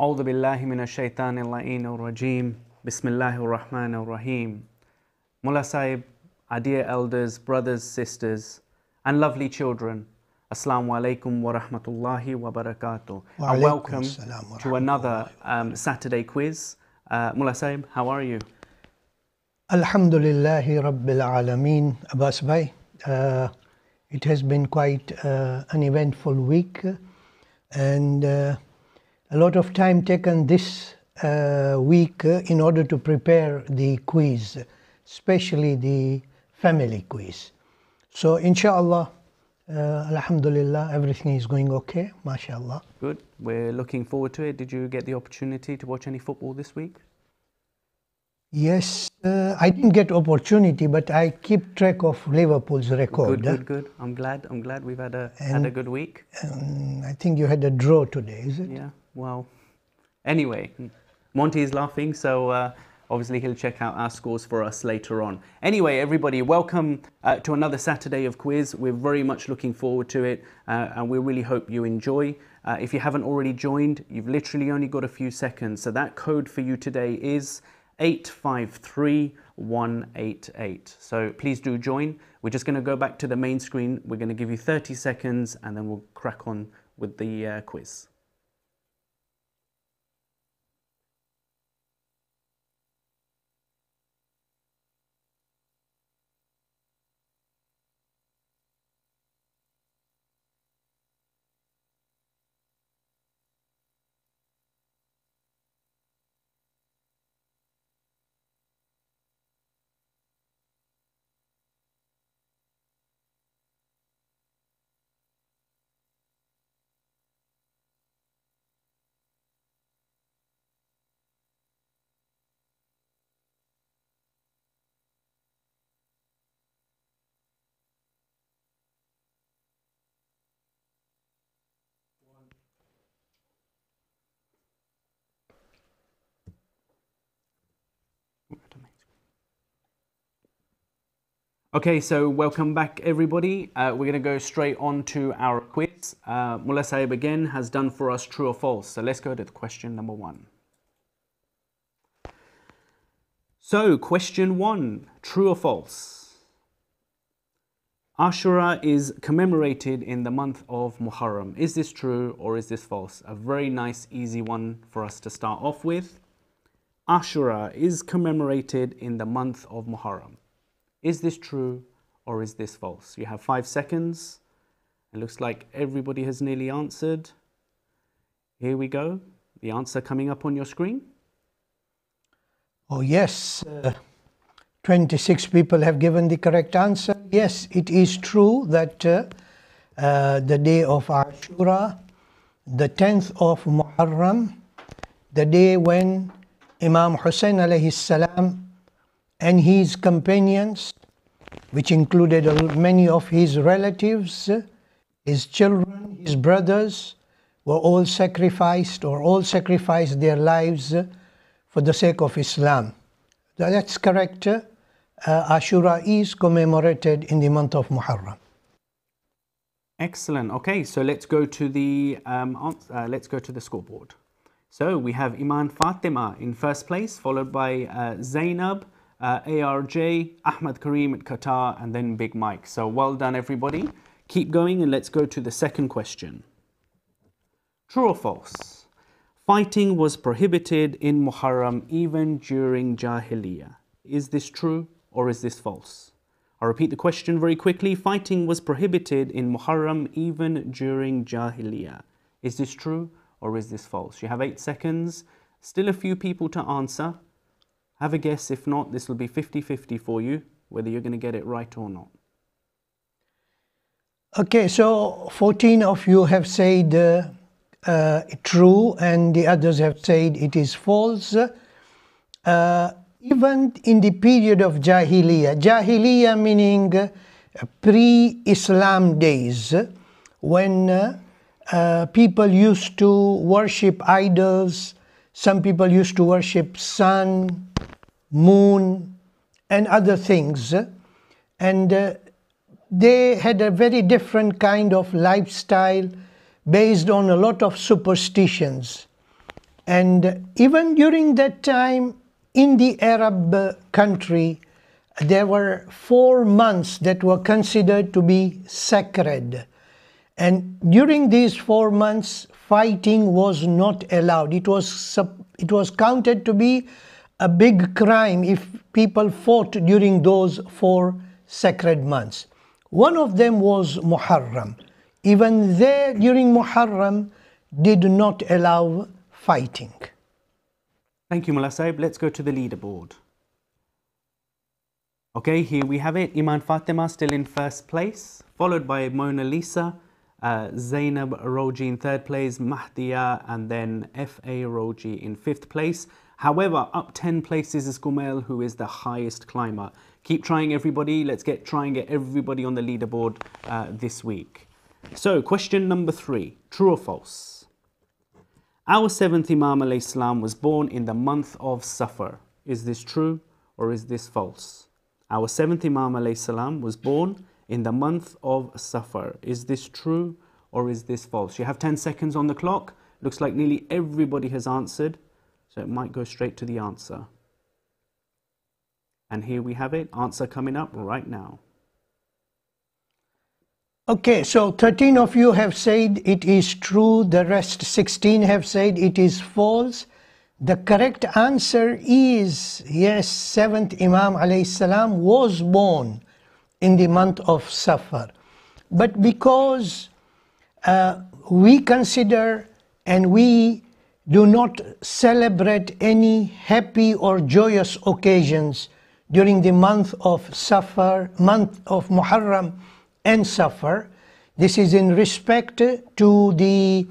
أعوذ بالله من الشيطان اللعين الرجيم بسم الله الرحمن الرحيم Mullah Sahib, our dear elders, brothers, sisters, and lovely children, Assalamu alaikum wa rahmatullahi wa barakatuh. Wa And alaikum welcome assalam wa to another um, Saturday quiz. Uh, Mullah Sahib, how are you? Alhamdulillahi Rabbil Alameen, Abbas Bhai. Uh, it has been quite uh, an eventful week and uh, a lot of time taken this uh, week uh, in order to prepare the quiz, especially the family quiz. So, inshallah, uh, Alhamdulillah, everything is going okay, mashallah. Good. We're looking forward to it. Did you get the opportunity to watch any football this week? Yes, uh, I didn't get opportunity, but I keep track of Liverpool's record. Good, good, good. I'm glad. I'm glad we've had a had a good week. Um, I think you had a draw today, is it? Yeah. Well, anyway, Monty is laughing, so uh, obviously he'll check out our scores for us later on. Anyway, everybody, welcome uh, to another Saturday of quiz. We're very much looking forward to it, uh, and we really hope you enjoy. Uh, if you haven't already joined, you've literally only got a few seconds. So that code for you today is 853188. So please do join. We're just going to go back to the main screen. We're going to give you 30 seconds, and then we'll crack on with the uh, quiz. Okay, so welcome back, everybody. Uh, we're going to go straight on to our quiz. Uh, Mullah Sahib again has done for us true or false. So let's go to the question number one. So, question one true or false? Ashura is commemorated in the month of Muharram. Is this true or is this false? A very nice, easy one for us to start off with. Ashura is commemorated in the month of Muharram. Is this true or is this false? You have five seconds. It looks like everybody has nearly answered. Here we go. The answer coming up on your screen. Oh, yes. Uh, 26 people have given the correct answer. Yes, it is true that uh, uh, the day of Ashura, the 10th of Muharram, the day when Imam Hussein alayhi salam and his companions, which included many of his relatives, his children, his brothers, were all sacrificed or all sacrificed their lives for the sake of Islam. That's correct. Uh, Ashura is commemorated in the month of Muharram. Excellent. Okay, so let's go to the um, uh, let's go to the scoreboard. So we have Iman Fatima in first place, followed by uh, Zainab, uh, ARJ, Ahmad Kareem at Qatar, and then Big Mike. So well done, everybody. Keep going, and let's go to the second question. True or false? Fighting was prohibited in Muharram even during Jahiliyyah. Is this true or is this false? I'll repeat the question very quickly. Fighting was prohibited in Muharram even during Jahiliyyah. Is this true or is this false? You have eight seconds. Still a few people to answer. Have a guess. If not, this will be 50 50 for you, whether you're going to get it right or not. Okay, so 14 of you have said uh, uh, true, and the others have said it is false. Uh, even in the period of Jahiliyyah, Jahiliyyah meaning uh, pre Islam days, when uh, uh, people used to worship idols, some people used to worship sun, moon, and other things. And uh, they had a very different kind of lifestyle based on a lot of superstitions. And even during that time, in the Arab uh, country, there were four months that were considered to be sacred. And during these four months, fighting was not allowed. It was, it was counted to be a big crime if people fought during those four sacred months. One of them was Muharram. Even there, during Muharram, did not allow fighting. Thank you, Mullah Saib. Let's go to the leaderboard. Okay, here we have it. Iman Fatima still in first place, followed by Mona Lisa, uh, Zainab Roji in third place, Mahdia, and then F.A. Roji in fifth place. However, up 10 places is Gumel, who is the highest climber. Keep trying, everybody. Let's get try and get everybody on the leaderboard uh, this week. So, question number three true or false? Our seventh Imam salam was born in the month of Safar. Is this true or is this false? Our seventh Imam salam was born in the month of Safar. Is this true or is this false? You have 10 seconds on the clock. Looks like nearly everybody has answered, so it might go straight to the answer. And here we have it, answer coming up right now. Okay, so 13 of you have said it is true, the rest 16 have said it is false. The correct answer is yes, 7th Imam salam was born in the month of Safar. But because uh, we consider and we do not celebrate any happy or joyous occasions during the month of Safar, month of Muharram, and Safar. This is in respect to the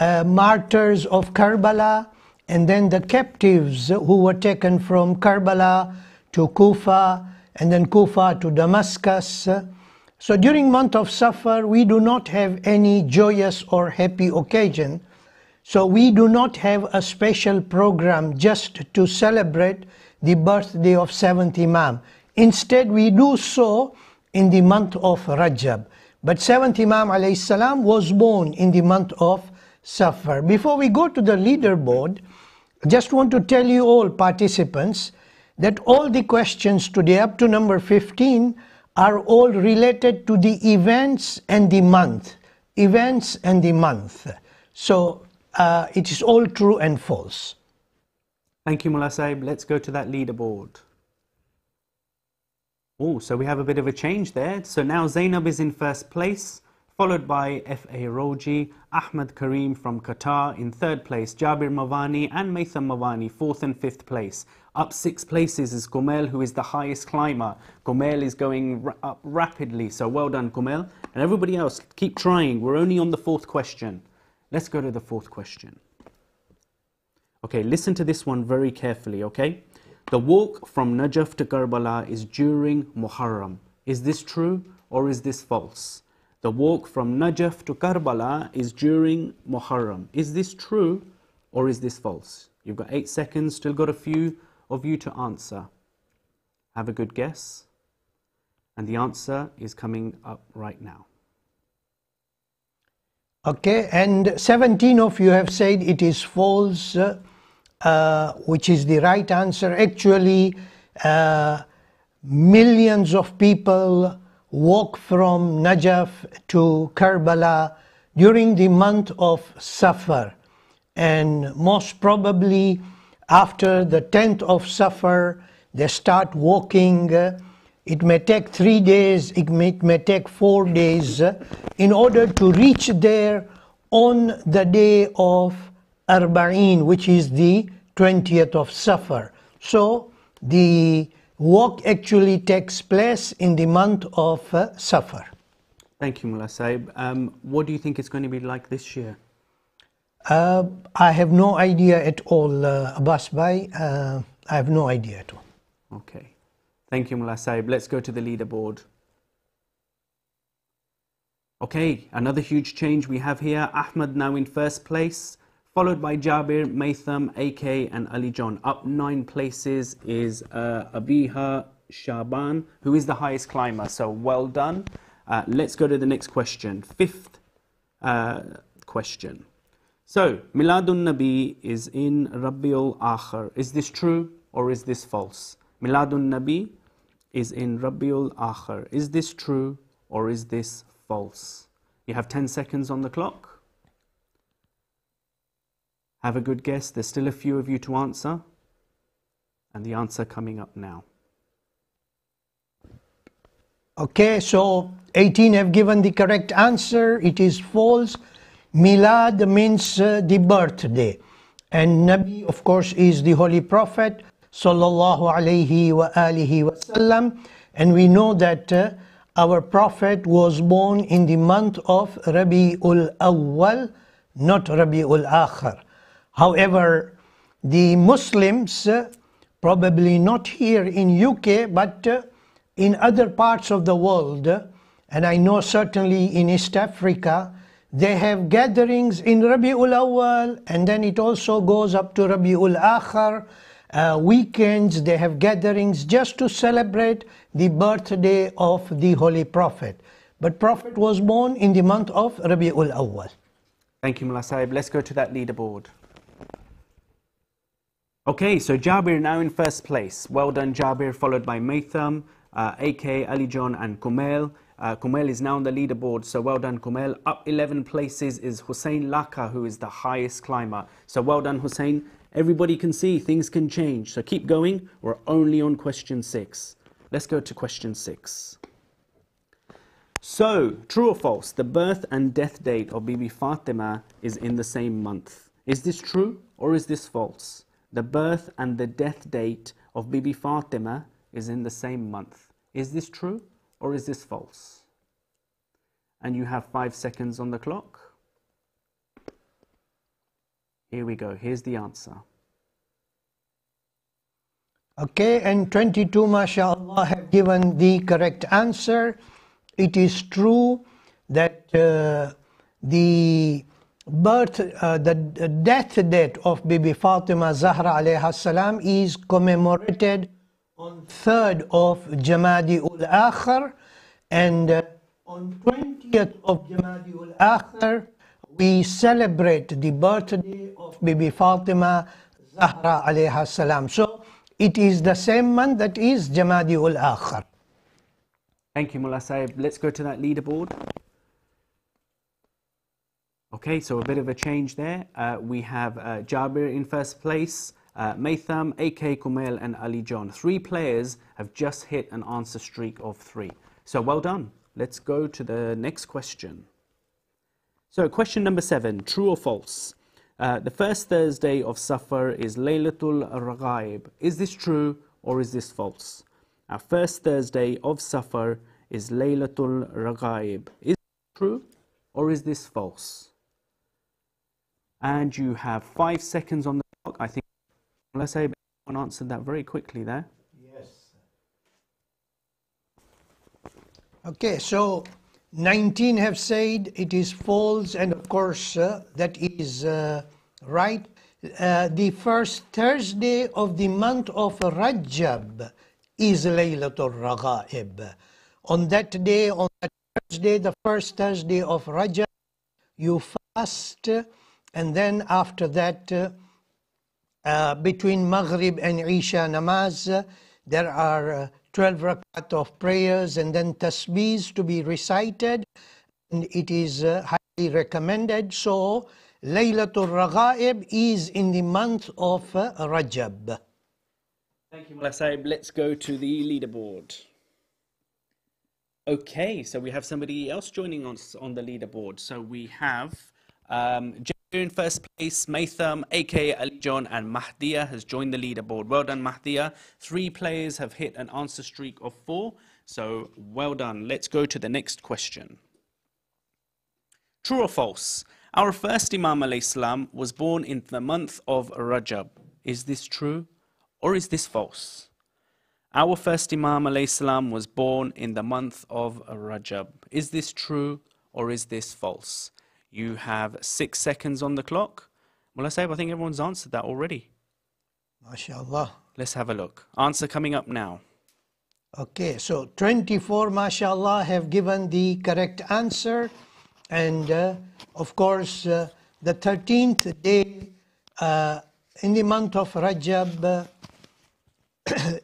uh, martyrs of Karbala and then the captives who were taken from Karbala to Kufa and then Kufa to Damascus. So during month of Safar, we do not have any joyous or happy occasion. So we do not have a special program just to celebrate the birthday of seventh Imam. Instead, we do so in the month of Rajab. But seventh Imam salam was born in the month of Safar. Before we go to the leaderboard, just want to tell you all participants that all the questions today up to number 15 are all related to the events and the month. Events and the month. So uh, it is all true and false. Thank you, Mullah Saib. Let's go to that leaderboard. Oh, so we have a bit of a change there. So now Zainab is in first place, followed by F.A. Roji, Ahmed Karim from Qatar in third place, Jabir Mavani and Maitham Mavani fourth and fifth place. Up six places is Gomel, who is the highest climber. Gomel is going up rapidly, so well done, Gomel. And everybody else, keep trying. We're only on the fourth question. Let's go to the fourth question. Okay, listen to this one very carefully, okay? The walk from Najaf to Karbala is during Muharram. Is this true or is this false? The walk from Najaf to Karbala is during Muharram. Is this true or is this false? You've got eight seconds, still got a few of you to answer. Have a good guess. And the answer is coming up right now. Okay, and 17 of you have said it is false. Uh, uh, which is the right answer. Actually, uh, millions of people walk from Najaf to Karbala during the month of Safar. And most probably after the 10th of Safar, they start walking. It may take three days, it may, it may take four days in order to reach there on the day of Arba'in, which is the 20th of Safar. So the walk actually takes place in the month of uh, Safar. Thank you, Mullah Saib. Um, what do you think it's going to be like this year? Uh, I have no idea at all, uh, Abbas Bhai. Uh, I have no idea at all. Okay. Thank you, Mullah Saib. Let's go to the leaderboard. Okay, another huge change we have here. Ahmad now in first place followed by Jabir, Maitham, AK, and Ali John. Up nine places is uh, Abiha Shaban, who is the highest climber. So well done. Uh, let's go to the next question. Fifth uh, question. So, Miladun Nabi is in Rabiul Akhir. Is this true or is this false? Miladun Nabi is in Rabiul Akhir. Is this true or is this false? You have 10 seconds on the clock. Have a good guess. There's still a few of you to answer. And the answer coming up now. Okay, so 18 have given the correct answer. It is false. Milad means uh, the birthday. And Nabi, of course, is the Holy Prophet, sallallahu alayhi wa alihi wasallam. And we know that uh, our Prophet was born in the month of Rabi'ul Awwal, not Rabi'ul Akhir. However, the Muslims, uh, probably not here in UK, but uh, in other parts of the world, and I know certainly in East Africa, they have gatherings in Rabi'ul Awal and then it also goes up to Rabi'ul Akhir. Uh, weekends they have gatherings just to celebrate the birthday of the Holy Prophet. But Prophet was born in the month of Rabi'ul Awal. Thank you, Mullah Sahib. Let's go to that leaderboard. Okay, so Jabir now in first place. Well done, Jabir, followed by Maitham, uh, AK, Ali John, and Kumail. Uh, Kumail is now on the leaderboard, so well done, Kumail. Up 11 places is Hussein Laka, who is the highest climber. So well done, Hussein. Everybody can see things can change, so keep going. We're only on question six. Let's go to question six. So, true or false, the birth and death date of Bibi Fatima is in the same month. Is this true or is this false? The birth and the death date of Bibi Fatima is in the same month. Is this true or is this false? And you have five seconds on the clock. Here we go. Here's the answer. Okay, and 22, mashallah, have given the correct answer. It is true that uh, the birth, uh, the death date of Bibi Fatima Zahra alayha salam is commemorated on 3rd of Jamadi ul Akhir and uh, on 20th of Jamadi ul Akhir we celebrate the birthday of Bibi Fatima Zahra alayha salam. So it is the same month that is Jamadi ul Akhir. Thank you, Mullah Saib. Let's go to that leaderboard. Okay, so a bit of a change there. Uh, we have uh, Jabir in first place, uh, Maitham, AK Kumail, and Ali John. Three players have just hit an answer streak of three. So well done. Let's go to the next question. So, question number seven true or false? Uh, the first Thursday of Safar is Laylatul Raghaib. Is this true or is this false? Our first Thursday of Safar is Laylatul Raghaib. Is this true or is this false? And you have five seconds on the clock. I think, let's say, everyone answered that very quickly there. Yes. Okay, so 19 have said it is false, and of course, uh, that is uh, right. Uh, the first Thursday of the month of Rajab is Laylatul Raghaib. On that day, on that Thursday, the first Thursday of Rajab, you fast and then after that, uh, uh, between Maghrib and Isha namaz, uh, there are 12 rakat of prayers and then tasbeehs to be recited. And it is uh, highly recommended. So, Laylatul Raghaib is in the month of uh, Rajab. Thank you, Mullah Let's go to the leaderboard. Okay, so we have somebody else joining us on the leaderboard. So we have um, in first place, Maitham, AK Ali John, and Mahdia has joined the leaderboard. Well done, Mahdia. Three players have hit an answer streak of four, so well done. Let's go to the next question. True or false? Our first Imam salam was born in the month of Rajab. Is this true or is this false? Our first Imam salam was born in the month of Rajab. Is this true or is this false? You have six seconds on the clock. Well, I say, I think everyone's answered that already. MashaAllah. Let's have a look. Answer coming up now. Okay, so 24, mashallah, have given the correct answer. And uh, of course, uh, the 13th day uh, in the month of Rajab,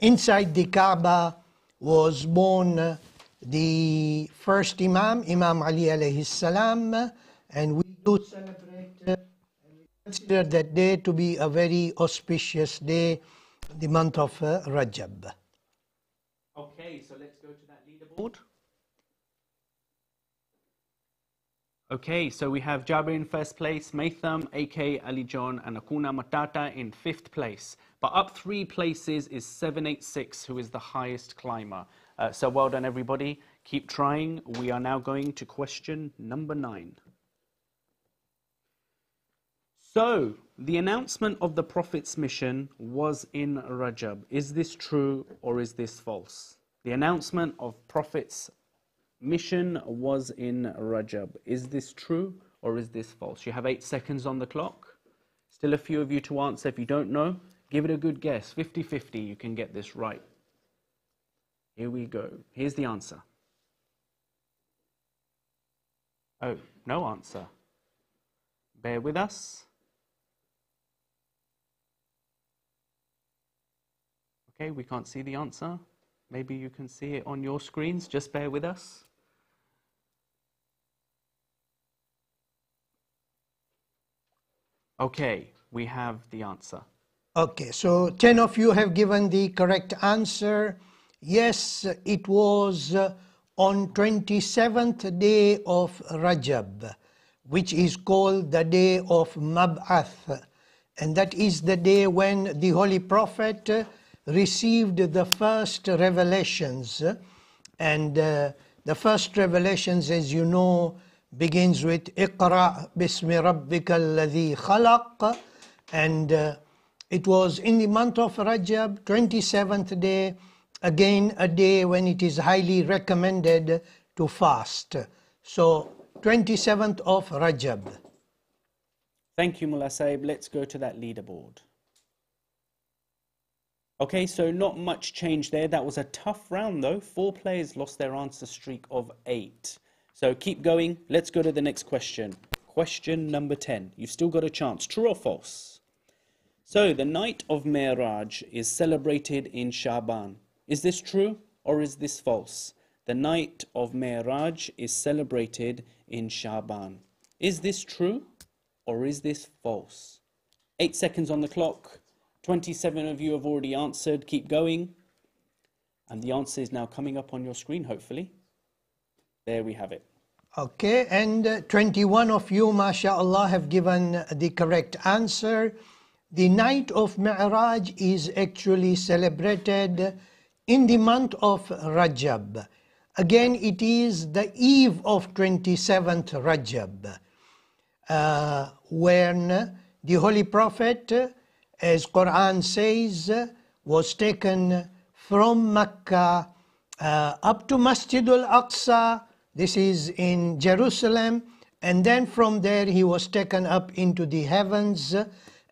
inside the Kaaba was born uh, the first Imam, Imam Ali alayhi salam, and we do celebrate uh, consider that day to be a very auspicious day, the month of uh, Rajab. Okay, so let's go to that leaderboard. Okay, so we have Jabir in first place, Maitham, AK, Ali John, and Akuna Matata in fifth place. But up three places is 786, who is the highest climber. Uh, so well done, everybody. Keep trying. We are now going to question number nine. So, the announcement of the Prophet's mission was in Rajab. Is this true or is this false? The announcement of Prophet's mission was in Rajab. Is this true or is this false? You have eight seconds on the clock. Still a few of you to answer. If you don't know, give it a good guess. 50 50, you can get this right. Here we go. Here's the answer. Oh, no answer. Bear with us. Okay, we can't see the answer. Maybe you can see it on your screens. Just bear with us. Okay, we have the answer. Okay, so 10 of you have given the correct answer. Yes, it was uh, on 27th day of Rajab, which is called the day of Mab'ath. And that is the day when the Holy Prophet uh, received the first revelations. And uh, the first revelations, as you know, begins with Iqra bismi rabbika alladhi khalaq. And uh, it was in the month of Rajab, 27th day, again a day when it is highly recommended to fast. So 27th of Rajab. Thank you, Mullah Saib. Let's go to that leaderboard. Okay, so not much change there. That was a tough round though. Four players lost their answer streak of eight. So keep going. Let's go to the next question. Question number 10. You've still got a chance. True or false? So the night of Mi'raj is celebrated in Shaban. Is this true or is this false? The night of Mi'raj is celebrated in Shaban. Is this true or is this false? Eight seconds on the clock. 27 of you have already answered. Keep going. And the answer is now coming up on your screen, hopefully. There we have it. Okay, and uh, 21 of you, mashallah, have given the correct answer. The night of Mi'raj is actually celebrated in the month of Rajab. Again, it is the eve of 27th Rajab, uh, when the Holy Prophet, as Quran says, was taken from Mecca uh, up to Masjid al-Aqsa, this is in Jerusalem, and then from there he was taken up into the heavens,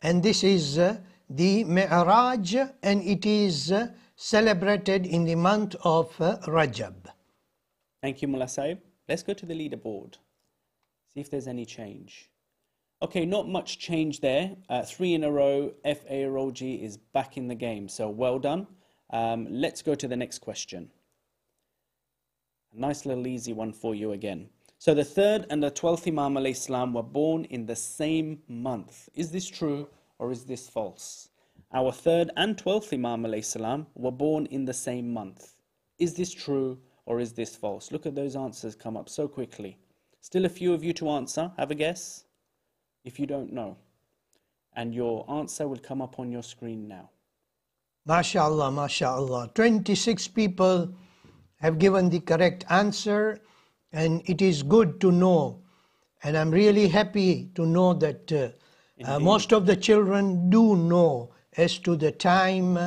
and this is uh, the Mi'raj, and it is uh, celebrated in the month of uh, Rajab. Thank you, Mullah Saib. Let's go to the leaderboard. See if there's any change. Okay, not much change there. Uh, three in a row. FAROG is back in the game, so well done. Um, let's go to the next question. A nice little easy one for you again. So the third and the twelfth Imam Islam were born in the same month. Is this true or is this false? Our third and twelfth Imam Islam were born in the same month. Is this true or is this false? Look at those answers come up so quickly. Still a few of you to answer. Have a guess if you don't know. And your answer will come up on your screen now. MashaAllah, MashaAllah. 26 people have given the correct answer, and it is good to know. And I'm really happy to know that uh, uh, most of the children do know as to the time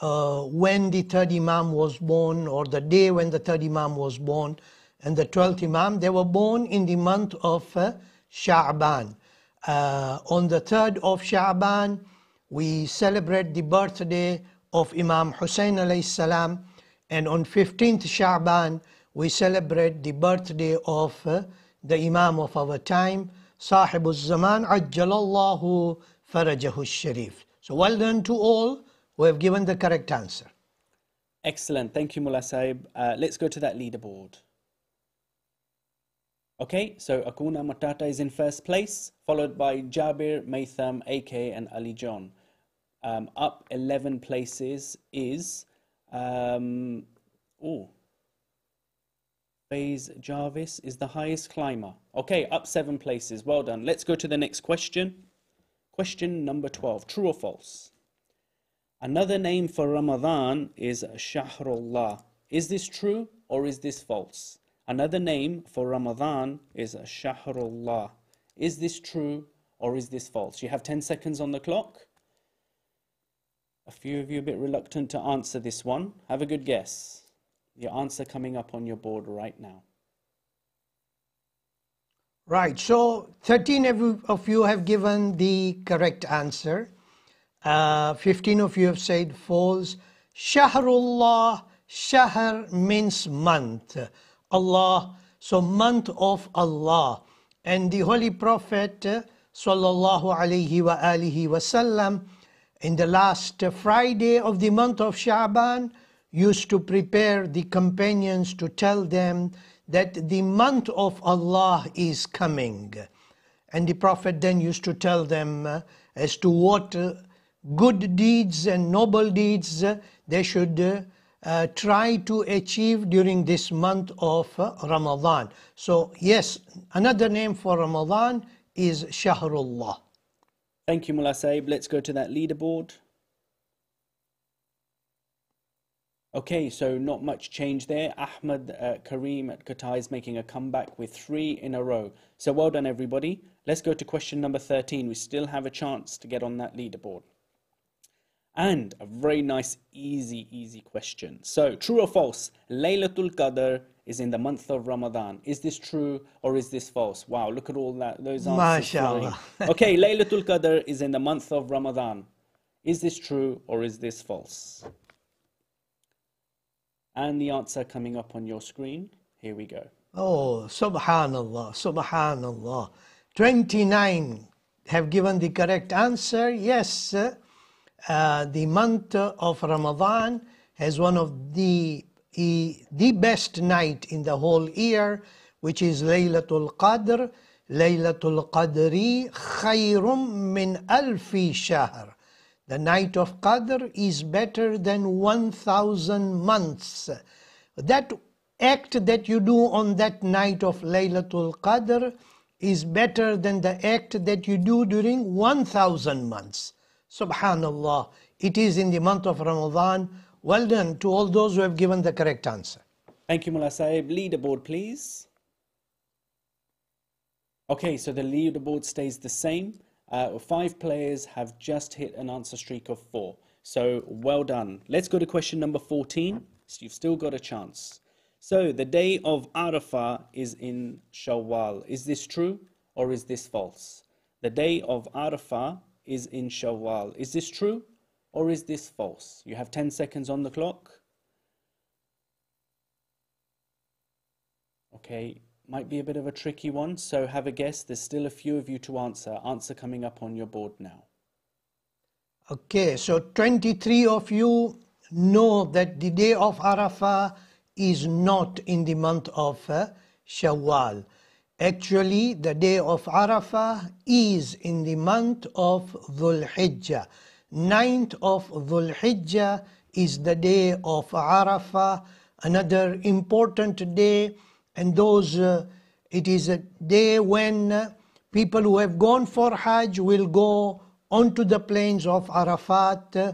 uh, when the third Imam was born or the day when the third Imam was born and the 12th Imam, they were born in the month of uh, Sha'ban. Uh, on the 3rd of Sha'ban, we celebrate the birthday of Imam Hussein alayhi salam and on 15th Sha'ban, we celebrate the birthday of uh, the Imam of our time, Sahib al-Zaman, Ajjalallahu Farajahu Sharif. So well done to all who have given the correct answer. Excellent. Thank you, Mullah Saib. Uh, let's go to that leaderboard. Okay, so Akuna Matata is in first place, followed by Jabir, Maitham, AK, and Ali John. Um, up 11 places is, um, oh, Faze Jarvis is the highest climber. Okay, up seven places. Well done. Let's go to the next question. Question number 12. True or false? Another name for Ramadan is Shahrullah. Is this true or is this false? Another name for Ramadan is Shahrullah. Is this true or is this false? You have 10 seconds on the clock. A few of you a bit reluctant to answer this one. Have a good guess. Your answer coming up on your board right now. Right, so 13 of you have given the correct answer. Uh, 15 of you have said false. Shahrullah, Shahr means month. Allah, so month of Allah. And the Holy Prophet sallallahu alaihi wa alihi wasallam in the last Friday of the month of Sha'ban used to prepare the companions to tell them that the month of Allah is coming. And the Prophet then used to tell them uh, as to what uh, good deeds and noble deeds uh, they should uh, try to achieve during this month of Ramadan. So, yes, another name for Ramadan is Shahrullah. Thank you, Mullah Saib. Let's go to that leaderboard. Okay, so not much change there. Ahmed uh, Kareem at Qatar is making a comeback with three in a row. So well done, everybody. Let's go to question number 13. We still have a chance to get on that leaderboard. And a very nice, easy, easy question. So, true or false? Laylatul Qadr is in the month of Ramadan. Is this true or is this false? Wow, look at all that those answers. MashaAllah. okay, Laylatul Qadr is in the month of Ramadan. Is this true or is this false? And the answer coming up on your screen. Here we go. Oh, subhanallah, subhanallah. 29 have given the correct answer. Yes, uh, the month of Ramadan has one of the the best night in the whole year, which is Laylatul Qadr. Laylatul Qadri khayrum min alfi shahr. The night of Qadr is better than 1000 months. That act that you do on that night of Laylatul Qadr is better than the act that you do during 1000 months. Subhanallah. It is in the month of Ramadan. Well done to all those who have given the correct answer. Thank you, Mullah Saib. Leaderboard, please. Okay, so the leaderboard stays the same. Uh, five players have just hit an answer streak of four. So well done. Let's go to question number 14. So you've still got a chance. So the day of Arafah is in Shawwal. Is this true or is this false? The day of Arafah is in Shawwal. Is this true or is this false? You have 10 seconds on the clock. Okay, might be a bit of a tricky one, so have a guess. There's still a few of you to answer. Answer coming up on your board now. Okay, so 23 of you know that the day of Arafah is not in the month of uh, Shawwal. Actually, the day of Arafah is in the month of Dhul Hijjah. Ninth of Dhul Hijjah is the day of Arafah, another important day, and those uh, it is a day when uh, people who have gone for Hajj will go onto the plains of Arafat. Uh,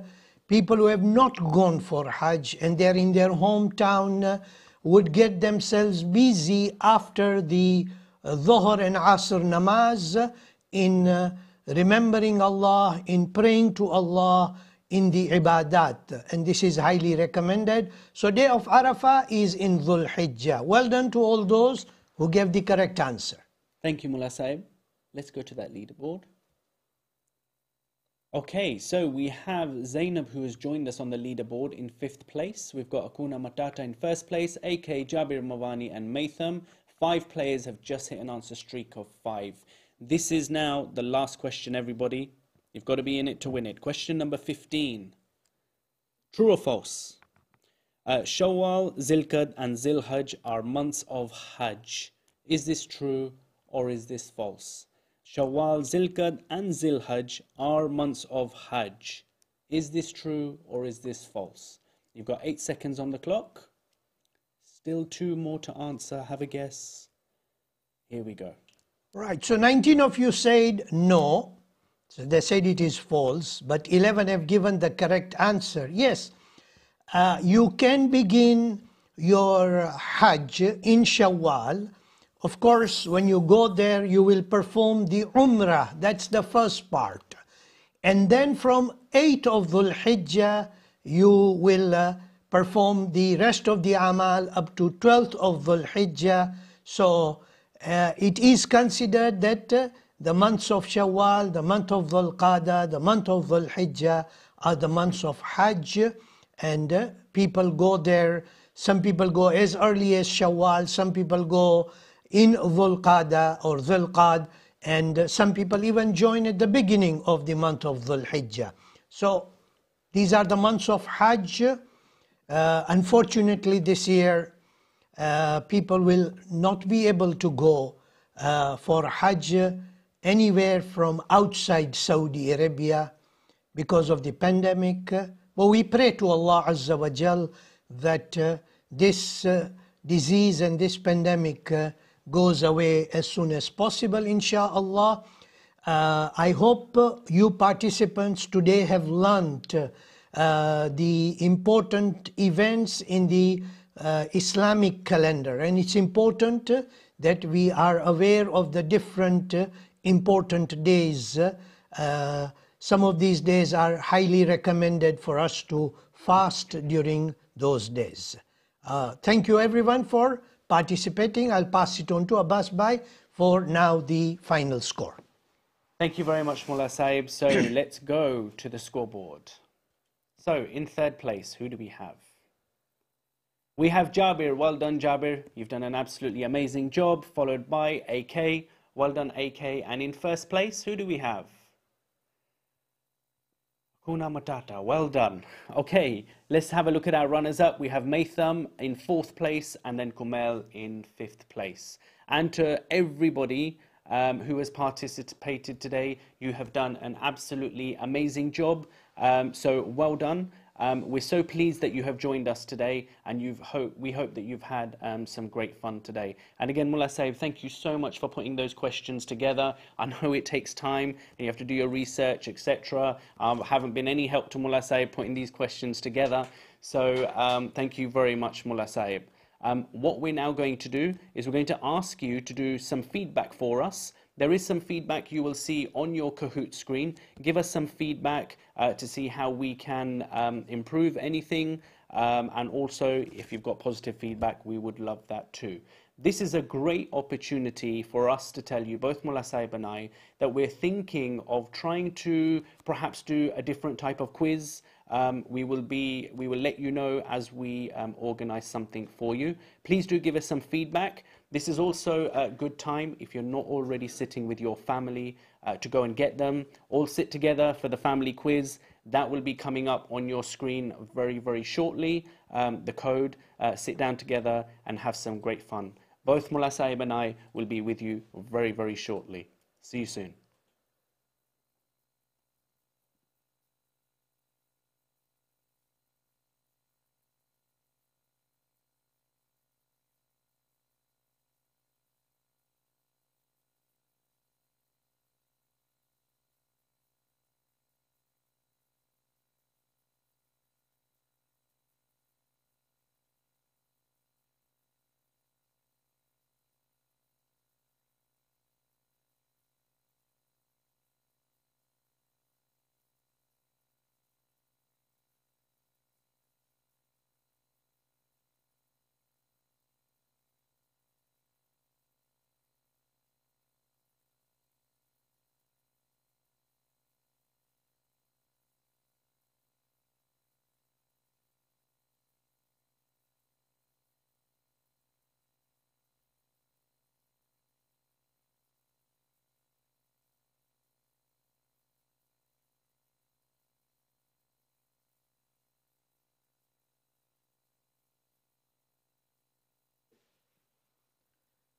people who have not gone for Hajj and they're in their hometown uh, would get themselves busy after the Dhuhr and Asr namaz in remembering Allah, in praying to Allah, in the ibadat. And this is highly recommended. So day of Arafah is in Dhul Hijjah. Well done to all those who gave the correct answer. Thank you, Mullah Saib. Let's go to that leaderboard. Okay, so we have Zainab who has joined us on the leaderboard in fifth place. We've got Akuna Matata in first place, AK Jabir Mawani and Maitham Five players have just hit an answer streak of five. This is now the last question, everybody. You've got to be in it to win it. Question number 15. True or false? Uh, Shawwal, Zilqad, and Zilhajj are months of Hajj. Is this true or is this false? Shawwal, Zilqad, and Zilhajj are months of Hajj. Is this true or is this false? You've got eight seconds on the clock. Still two more to answer. Have a guess. Here we go. Right, so 19 of you said no. So they said it is false, but 11 have given the correct answer. Yes, uh, you can begin your Hajj in Shawwal. Of course, when you go there, you will perform the Umrah. That's the first part. And then from 8 of Dhul Hijjah, you will uh, perform the rest of the Amal up to 12th of Dhul Hijjah. So uh, it is considered that uh, the months of Shawwal, the month of Dhul Qada, the month of Dhul Hijjah are the months of Hajj and uh, people go there. Some people go as early as Shawwal, some people go in Dhul Qada or Dhul Qad and uh, some people even join at the beginning of the month of Dhul Hijjah. So these are the months of Hajj. Uh, unfortunately this year uh, people will not be able to go uh, for Hajj anywhere from outside Saudi Arabia because of the pandemic. But we pray to Allah Azza wa Jal that uh, this uh, disease and this pandemic uh, goes away as soon as possible, inshallah. Uh, I hope you participants today have learned uh, the important events in the uh, Islamic calendar, and it's important that we are aware of the different important days. Uh, some of these days are highly recommended for us to fast during those days. Uh, thank you everyone for participating. I'll pass it on to Abbas Bhai for now the final score. Thank you very much, Mullah Saib. So let's go to the scoreboard. So in third place, who do we have? We have Jabir. Well done, Jabir. You've done an absolutely amazing job. Followed by AK. Well done, AK. And in first place, who do we have? Kuna Matata, well done. Okay, let's have a look at our runners up. We have Maitham in fourth place and then Kumel in fifth place. And to everybody um, who has participated today, you have done an absolutely amazing job. Um, so well done. Um, we're so pleased that you have joined us today, and you've hope, we hope that you've had um, some great fun today. And again, Mullah Saib, thank you so much for putting those questions together. I know it takes time, and you have to do your research, etc. Um, haven't been any help to Mullah Saib putting these questions together. So um, thank you very much, Mullah Saib. Um, what we're now going to do is we're going to ask you to do some feedback for us there is some feedback you will see on your Kahoot screen. Give us some feedback uh, to see how we can um, improve anything. Um, and also, if you've got positive feedback, we would love that too. This is a great opportunity for us to tell you, both Mullah Saib and I, that we're thinking of trying to perhaps do a different type of quiz. Um, we will be, we will let you know as we um, organize something for you. Please do give us some feedback. This is also a good time if you're not already sitting with your family uh, to go and get them. All sit together for the family quiz. That will be coming up on your screen very, very shortly. Um, the code, uh, sit down together and have some great fun. Both Mullah Saib and I will be with you very, very shortly. See you soon.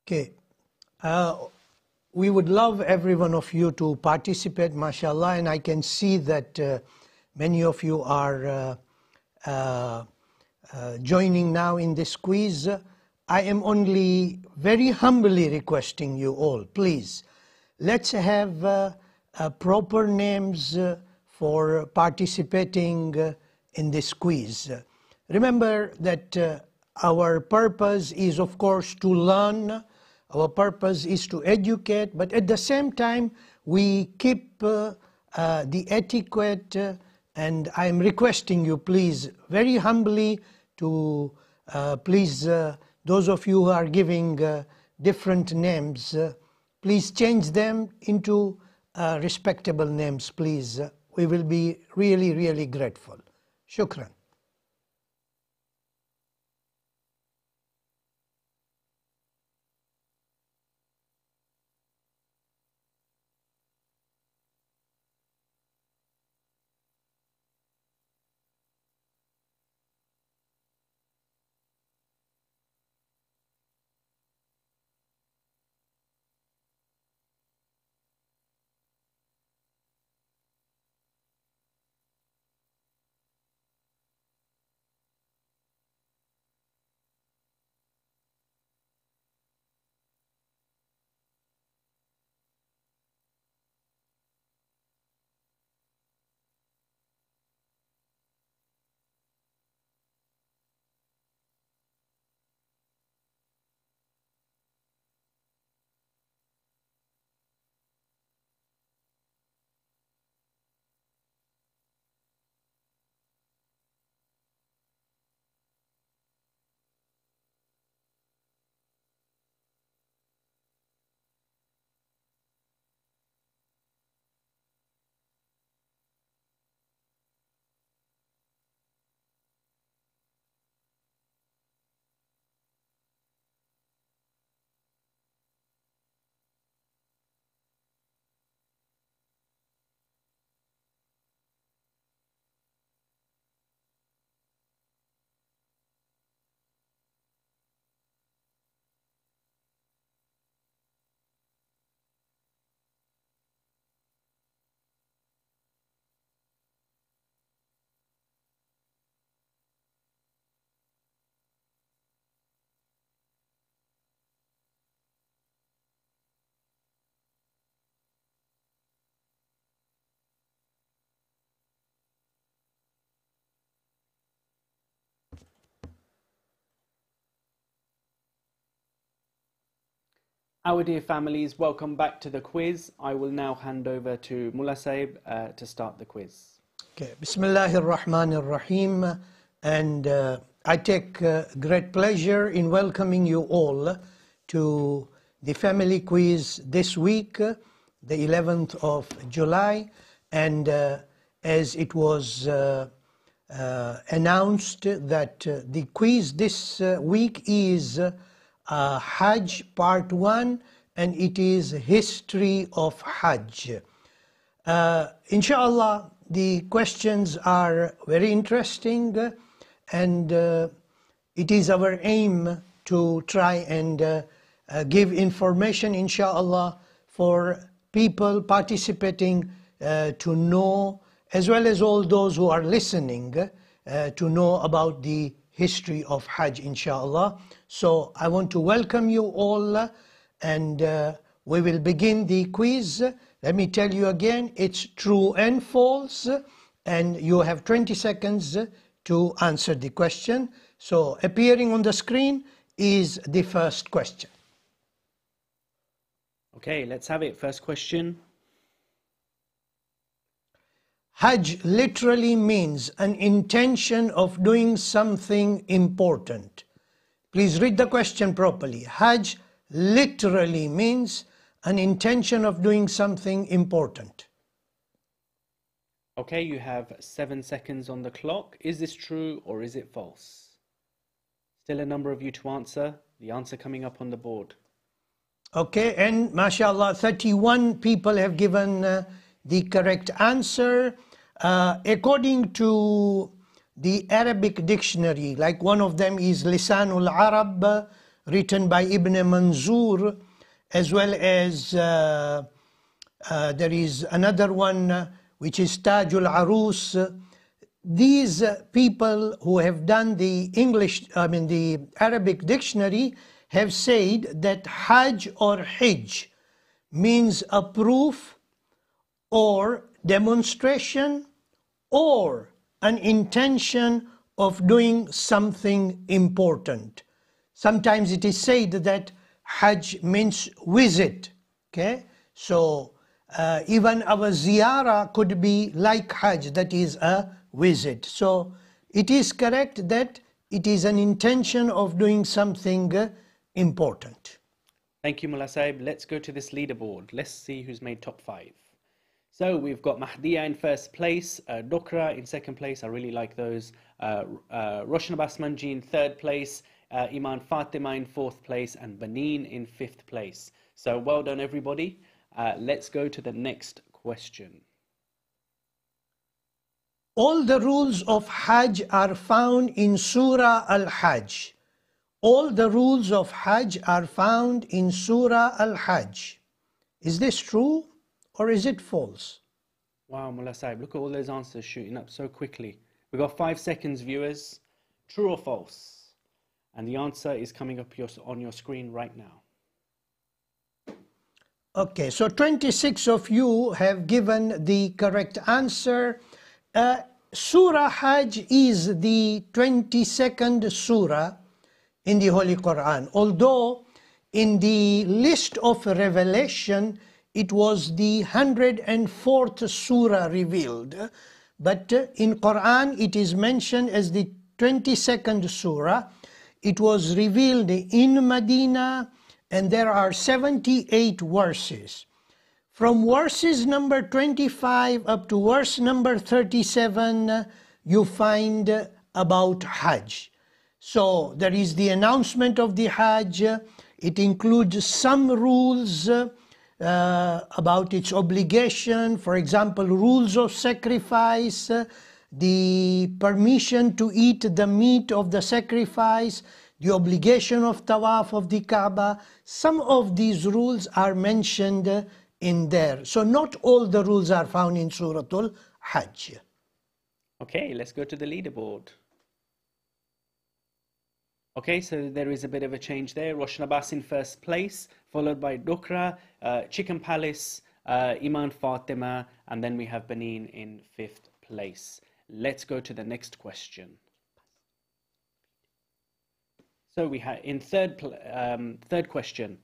Okay. Uh, we would love every one of you to participate, mashallah, and I can see that uh, many of you are uh, uh, uh joining now in this quiz. I am only very humbly requesting you all, please, let's have uh, proper names for participating in this quiz. Remember that our purpose is, of course, to learn our purpose is to educate, but at the same time, we keep uh, uh, the etiquette, uh, and I'm requesting you, please, very humbly, to uh, please, uh, those of you who are giving different names, please change them into respectable names, please. we will be really, really grateful. Shukran. Our dear families, welcome back to the quiz. I will now hand over to Mullah Saib uh, to start the quiz. Okay, Bismillah ar-Rahman ar-Rahim. And uh, I take uh, great pleasure in welcoming you all to the family quiz this week, the 11th of July. And uh, as it was uh, uh, announced that the quiz this week is uh, Hajj Part 1 and it is History of Hajj. Uh, inshallah, the questions are very interesting and uh, it is our aim to try and uh, uh, give information, inshallah, for people participating uh, to know, as well as all those who are listening, to know about the history of Hajj, inshallah. So I want to welcome you all and uh, we will begin the quiz. Let me tell you again, it's true and false and you have 20 seconds to answer the question. So appearing on the screen is the first question. Okay, let's have it. First question. Hajj literally means an intention of doing something important. Please read the question properly. Hajj literally means an intention of doing something important. Okay, you have seven seconds on the clock. Is this true or is it false? Still a number of you to answer. The answer coming up on the board. Okay, and mashallah, 31 people have given uh, the correct answer. Uh, according to the Arabic dictionary, like one of them is Lisanul Arab, written by Ibn Manzur, as well as uh, uh, there is another one uh, which is Tajul Arus. These uh, people who have done the English, I mean the Arabic dictionary, have said that Hajj or Hajj means a proof or demonstration or an intention of doing something important. Sometimes it is said that Hajj means visit. Okay, so uh, even our ziyarah could be like Hajj, that is a visit. So it is correct that it is an intention of doing something uh, important. Thank you, Mullah Saib. Let's go to this leaderboard. Let's see who's made top five. So we've got Mahdiya in first place, uh, Dokra in second place. I really like those. Uh, uh, Roshan in third place, uh, Iman Fatima in fourth place, and Benin in fifth place. So well done, everybody. Uh, let's go to the next question. All the rules of Hajj are found in Surah Al-Hajj. All the rules of Hajj are found in Surah Al-Hajj. Is this true or is it false? Wow, Mullah Saib, look at all those answers shooting up so quickly. We've got five seconds, viewers. True or false? And the answer is coming up your, on your screen right now. Okay, so 26 of you have given the correct answer. Uh, surah Hajj is the 22nd surah in the Holy Quran. Although in the list of revelation, it was the 104th surah revealed. But uh, in Quran, it is mentioned as the 22nd surah. It was revealed in Medina and there are 78 verses. From verses number 25 up to verse number 37, you find about Hajj. So there is the announcement of the Hajj. It includes some rules uh, about its obligation, for example, rules of sacrifice, the permission to eat the meat of the sacrifice, the obligation of tawaf of the Kaaba. Some of these rules are mentioned in there. So not all the rules are found in Surah Al-Hajj. Okay, let's go to the leaderboard. Okay, so there is a bit of a change there. Roshan Abbas in first place, followed by Dokra, uh, Chicken Palace, uh, Iman Fatima, and then we have Benin in fifth place. Let's go to the next question. So we have in third um, third question.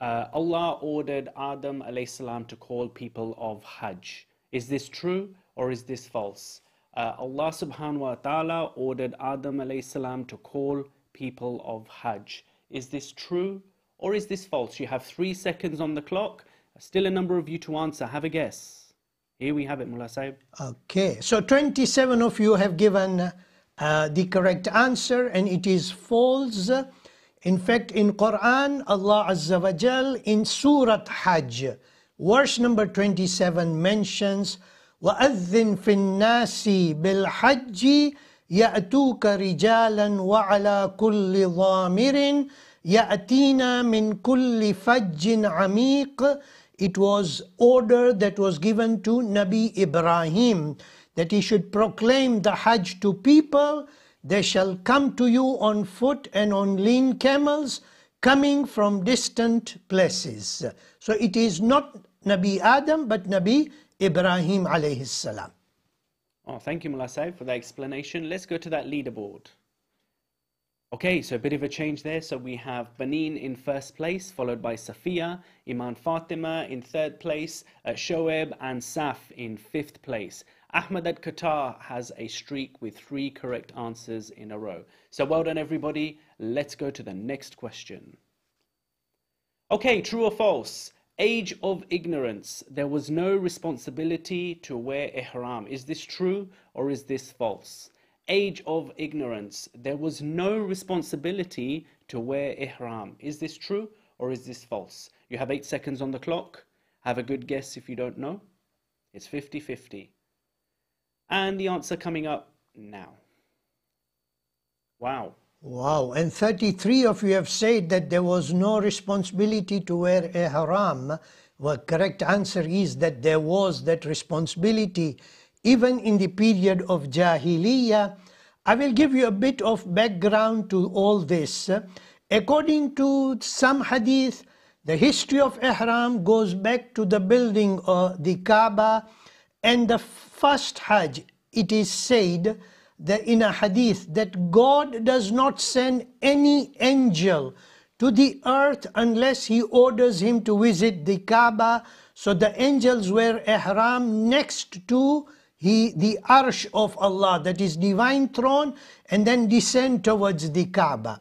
Uh, Allah ordered Adam salam to call people of Hajj. Is this true or is this false? Uh, Allah subhanahu wa ta'ala ordered Adam salam to call people of Hajj. Is this true or is this false? You have three seconds on the clock. Still a number of you to answer. Have a guess. Here we have it, Mullah Saib. Okay, so 27 of you have given uh, the correct answer and it is false. In fact, in Quran, Allah Azza wa Jal in Surah Hajj, verse number 27 mentions وَأَذِّن فِي النَّاسِ بِالْحَجِّ يَأْتُوكَ رِجَالًا وَعَلَى كُلِّ ضَامِرٍ يَأْتِينَا مِنْ كُلِّ فَجٍّ عَمِيقٍ It was order that was given to Nabi Ibrahim that he should proclaim the Hajj to people. They shall come to you on foot and on lean camels, coming from distant places. So it is not Nabi Adam, but Nabi Ibrahim alayhi salam. Oh, thank you, Mullah for that explanation. Let's go to that leaderboard. Okay, so a bit of a change there. So we have Benin in first place, followed by Safia, Iman Fatima in third place, uh, Shoaib and Saf in fifth place. Ahmed at Qatar has a streak with three correct answers in a row. So well done, everybody. Let's go to the next question. Okay, true or false? Age of ignorance. There was no responsibility to wear ihram. Is this true or is this false? Age of ignorance. There was no responsibility to wear ihram. Is this true or is this false? You have eight seconds on the clock. Have a good guess if you don't know. It's 50 50. And the answer coming up now. Wow. Wow, and 33 of you have said that there was no responsibility to wear ihram. Well, correct answer is that there was that responsibility even in the period of Jahiliyyah. I will give you a bit of background to all this. According to some hadith, the history of ihram goes back to the building of the Kaaba and the first Hajj. It is said that in a hadith that God does not send any angel to the earth unless he orders him to visit the Kaaba. So the angels wear ihram next to he, the arsh of Allah, that is divine throne, and then descend towards the Kaaba.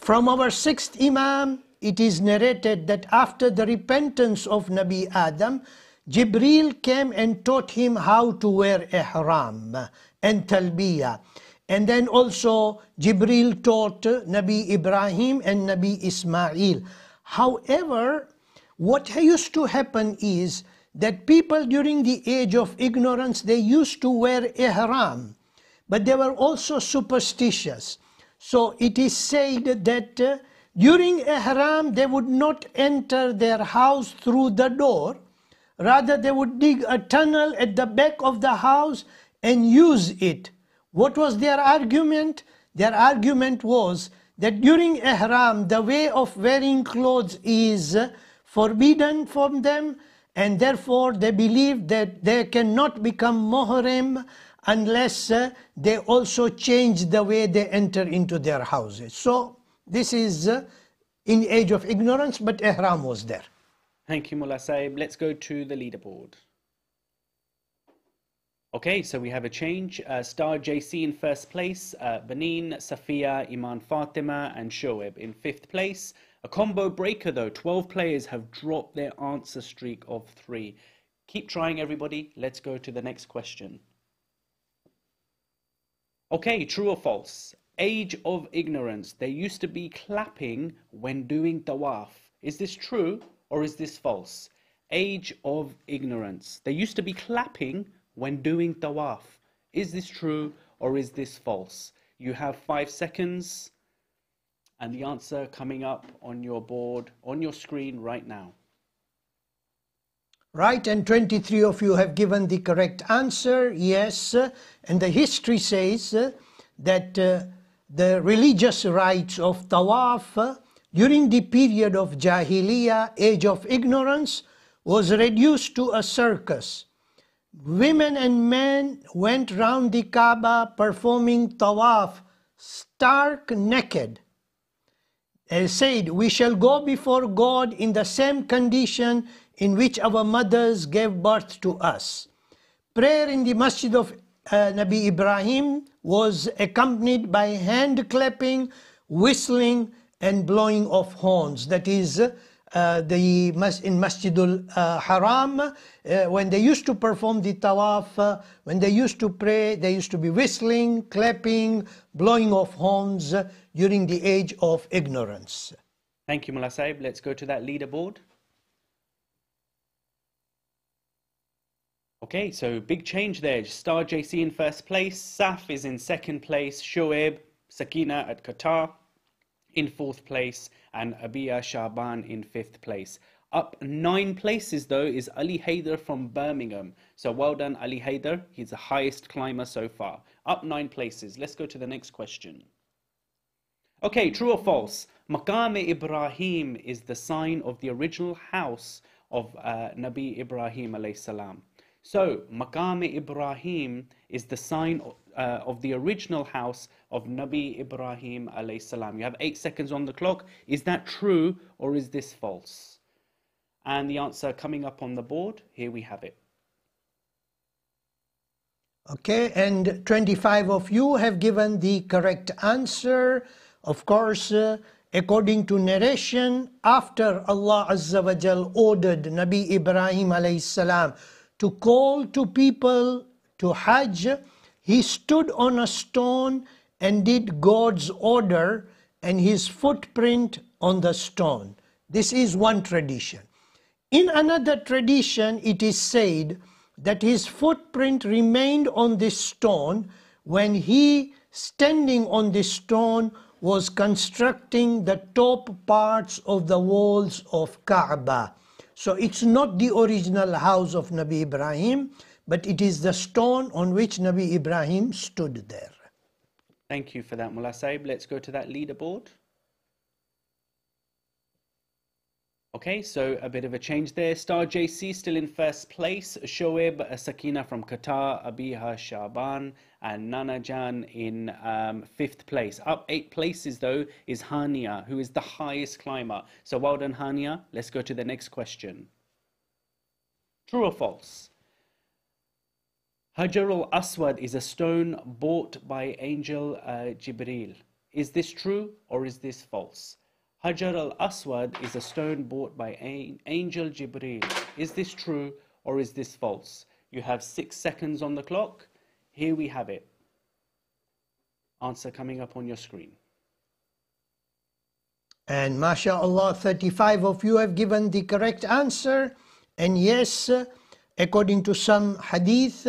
From our sixth Imam, it is narrated that after the repentance of Nabi Adam, Jibril came and taught him how to wear ihram and talbiyah. And then also Jibril taught Nabi Ibrahim and Nabi Ismail. However, what used to happen is that people during the age of ignorance, they used to wear ihram, but they were also superstitious. So it is said that uh, during ihram, they would not enter their house through the door. Rather, they would dig a tunnel at the back of the house and use it what was their argument? Their argument was that during ihram, the way of wearing clothes is forbidden from them, and therefore they believe that they cannot become muhrim unless uh, they also change the way they enter into their houses. So this is uh, in age of ignorance, but ihram was there. Thank you, Mullah Saib. Let's go to the leaderboard. Okay, so we have a change. Uh, Star JC in first place, uh, Benin, Safia, Iman Fatima, and Shoaib in fifth place. A combo breaker though, 12 players have dropped their answer streak of three. Keep trying, everybody. Let's go to the next question. Okay, true or false? Age of ignorance. There used to be clapping when doing tawaf. Is this true or is this false? Age of ignorance. There used to be clapping when doing tawaf. Is this true or is this false? You have five seconds and the answer coming up on your board, on your screen right now. Right, and 23 of you have given the correct answer, yes. And the history says that uh, the religious rites of Tawaf during the period of Jahiliyyah, age of ignorance, was reduced to a circus Women and men went round the Kaaba performing tawaf stark naked. They said, We shall go before God in the same condition in which our mothers gave birth to us. Prayer in the masjid of uh, Nabi Ibrahim was accompanied by hand clapping, whistling, and blowing of horns. That is, uh, the in Masjidul uh, Haram, uh, when they used to perform the tawaf, uh, when they used to pray, they used to be whistling, clapping, blowing of horns during the age of ignorance. Thank you, Mullah Saib. Let's go to that leaderboard. Okay, so big change there. Star JC in first place, Saf is in second place, Shoaib, Sakina at Qatar in fourth place, and Abia Shaban in fifth place. Up nine places though is Ali Haider from Birmingham. So well done Ali Haider. He's the highest climber so far. Up nine places. Let's go to the next question. Okay, true or false? Maqam Ibrahim is the sign of the original house of uh, Nabi Ibrahim alayhi salam. So, Maqam Ibrahim is the sign uh, of the original house of Nabi Ibrahim alayhi salam. You have eight seconds on the clock. Is that true or is this false? And the answer coming up on the board, here we have it. Okay, and 25 of you have given the correct answer. Of course, uh, according to narration, after Allah Azza wa Jal ordered Nabi Ibrahim alayhi salam to call to people to Hajj, he stood on a stone and did God's order and his footprint on the stone. This is one tradition. In another tradition, it is said that his footprint remained on this stone when he, standing on this stone, was constructing the top parts of the walls of Kaaba. So it's not the original house of Nabi Ibrahim, but it is the stone on which Nabi Ibrahim stood there. Thank you for that, Mullah Saib. Let's go to that leaderboard. Okay, so a bit of a change there. Star JC still in first place. Shoaib Sakina from Qatar, Abiha Shaban, and Nana Jan in um, fifth place. Up eight places though is Hania, who is the highest climber. So well done, Hania. Let's go to the next question. True or false? Hajar al Aswad is a stone bought by angel uh, Jibril. Is this true or is this false? Hajar al Aswad is a stone bought by Angel Jibreel. Is this true or is this false? You have six seconds on the clock. Here we have it. Answer coming up on your screen. And mashallah, 35 of you have given the correct answer. And yes, according to some hadith,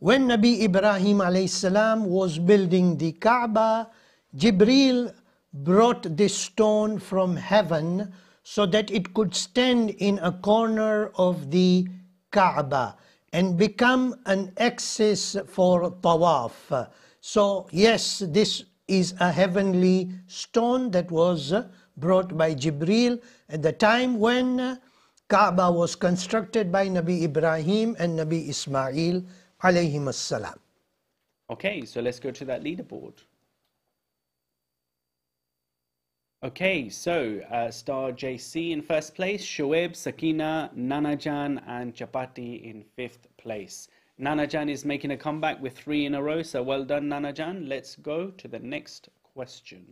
when Nabi Ibrahim salam was building the Kaaba, Jibreel brought this stone from heaven so that it could stand in a corner of the Kaaba and become an axis for tawaf. So yes, this is a heavenly stone that was brought by Jibril at the time when Kaaba was constructed by Nabi Ibrahim and Nabi Ismail alayhim assalam. Okay, so let's go to that leaderboard. Okay, so uh, star JC in first place, Shoaib, Sakina, Nanajan, and Chapati in fifth place. Nanajan is making a comeback with three in a row, so well done, Nanajan. Let's go to the next question.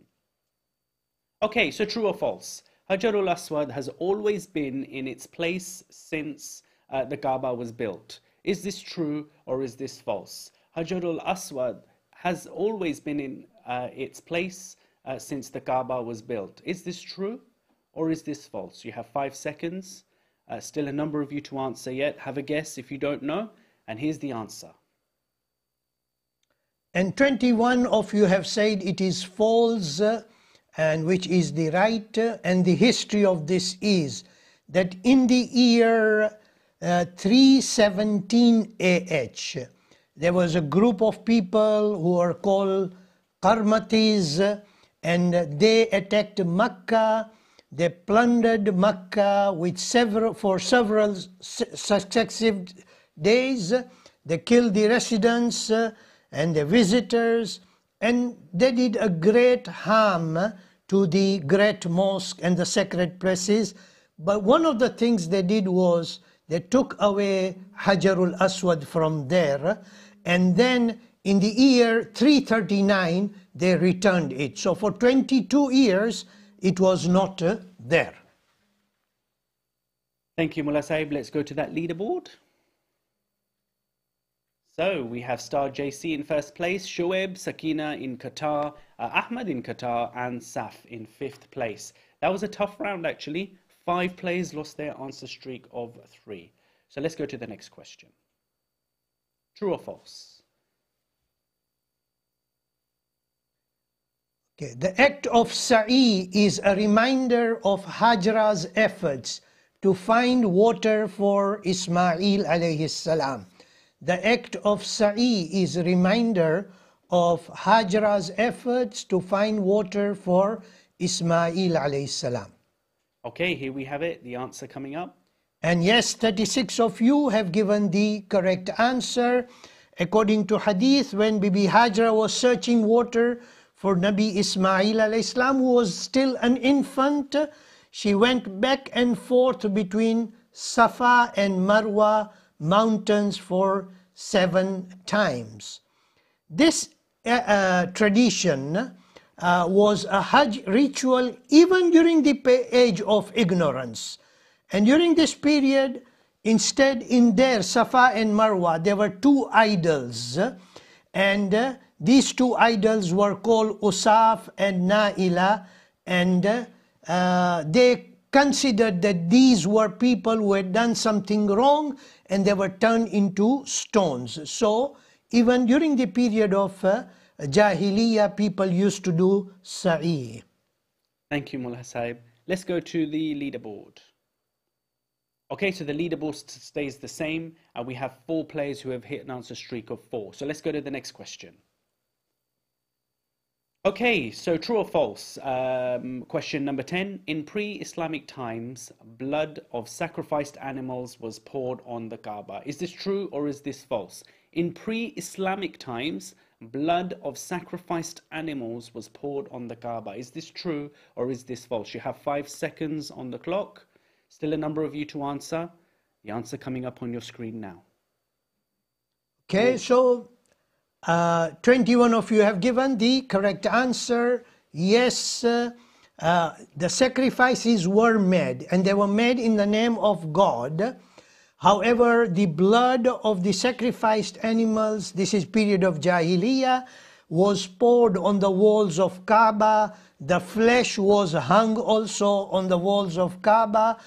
Okay, so true or false? Hajarul Aswad has always been in its place since uh, the Kaaba was built. Is this true or is this false? Hajarul Aswad has always been in uh, its place uh, since the Kaaba was built. Is this true or is this false? You have five seconds. Uh, still a number of you to answer yet. Have a guess if you don't know. And here's the answer. And 21 of you have said it is false, uh, and which is the right. Uh, and the history of this is that in the year uh, 317 AH, there was a group of people who are called Qarmatis, and they attacked Mecca. They plundered Mecca with several, for several successive days. They killed the residents uh, and the visitors, and they did a great harm to the great mosque and the sacred places. But one of the things they did was they took away Hajarul Aswad from there, and then in the year 339, they returned it. So for 22 years, it was not uh, there. Thank you, Mullah Saib. Let's go to that leaderboard. So we have Star JC in first place, Shoaib, Sakina in Qatar, uh, Ahmad in Qatar, and Saf in fifth place. That was a tough round, actually. Five players lost their answer streak of three. So let's go to the next question. True or false? Okay. The act of Sa'i is a reminder of Hajra's efforts to find water for Ismail alayhi salam. The act of Sa'i is a reminder of Hajra's efforts to find water for Ismail alayhi salam. Okay, here we have it, the answer coming up. And yes, 36 of you have given the correct answer. According to Hadith, when Bibi Hajra was searching water for Nabi Ismail al-Islam who was still an infant. She went back and forth between Safa and Marwa mountains for seven times. This uh, uh, tradition uh, was a Hajj ritual even during the age of ignorance. And during this period, instead in there, Safa and Marwa, there were two idols. And uh, these two idols were called Usaf and Naila, and uh, they considered that these were people who had done something wrong and they were turned into stones. So, even during the period of uh, Jahiliyyah people used to do sa'i. Thank you, Mullah Sahib. Let's go to the leaderboard. Okay, so the leaderboard stays the same, and we have four players who have hit an answer streak of four. So let's go to the next question. Okay, so true or false? Um, question number 10. In pre Islamic times, blood of sacrificed animals was poured on the Kaaba. Is this true or is this false? In pre Islamic times, blood of sacrificed animals was poured on the Kaaba. Is this true or is this false? You have five seconds on the clock. Still a number of you to answer. The answer coming up on your screen now. Okay, so uh, 21 of you have given the correct answer. Yes, uh, uh, the sacrifices were made and they were made in the name of God. However, the blood of the sacrificed animals, this is period of Jahiliyyah, was poured on the walls of Kaaba. The flesh was hung also on the walls of Kaaba.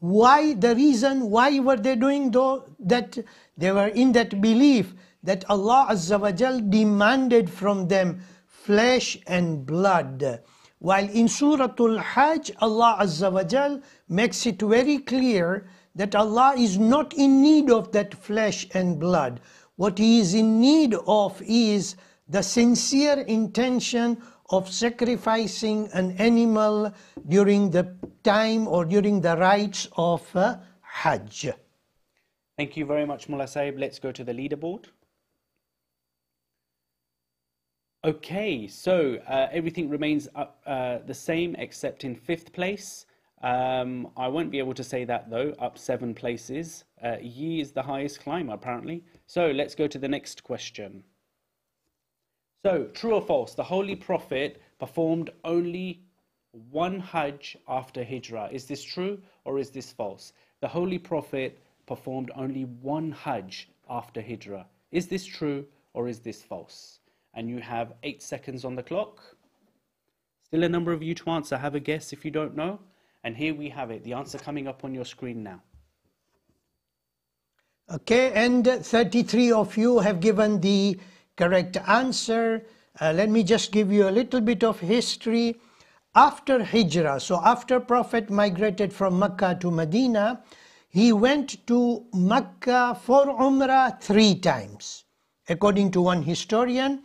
Why? The reason why were they doing though, that? They were in that belief that Allah Azza wa Jal demanded from them flesh and blood. While in Surah Al-Hajj, Allah Azza wa Jal makes it very clear that Allah is not in need of that flesh and blood. What He is in need of is the sincere intention of sacrificing an animal during the time or during the rites of uh, Hajj. Thank you very much, Mullah Sahib. Let's go to the leaderboard. Okay, so uh, everything remains up, uh, the same except in fifth place. Um, I won't be able to say that though, up seven places. Uh, Yi is the highest climber apparently. So let's go to the next question. So, true or false, the Holy Prophet performed only one Hajj after Hijrah. Is this true or is this false? The Holy Prophet performed only one Hajj after Hijrah. Is this true or is this false? And you have eight seconds on the clock. Still a number of you to answer. Have a guess if you don't know. And here we have it, the answer coming up on your screen now. Okay, and 33 of you have given the correct answer. Uh, let me just give you a little bit of history. After Hijrah, so after Prophet migrated from Mecca to Medina, he went to Mecca for Umrah three times, according to one historian.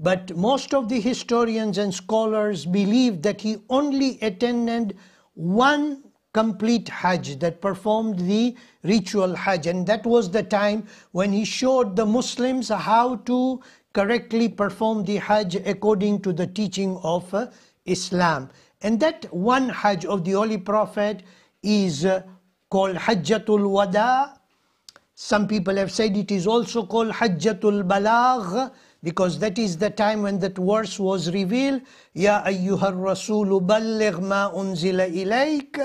But most of the historians and scholars believe that he only attended one complete Hajj that performed the ritual Hajj. And that was the time when he showed the Muslims how to correctly perform the Hajj according to the teaching of uh, Islam. And that one Hajj of the Holy Prophet is uh, called Hajjatul Wada. Some people have said it is also called Hajjatul Balagh because that is the time when that verse was revealed Ya ayyuhar rasulu balligh ma unzila ilayk